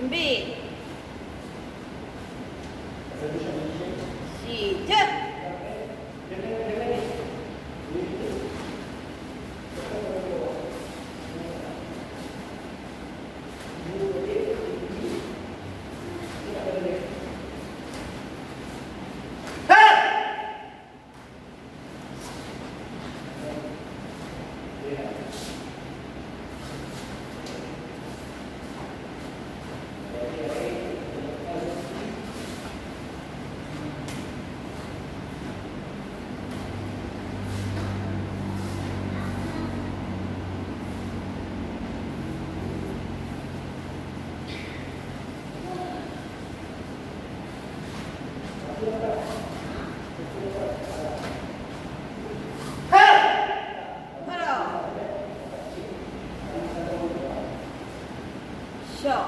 准备，起跳。 笑。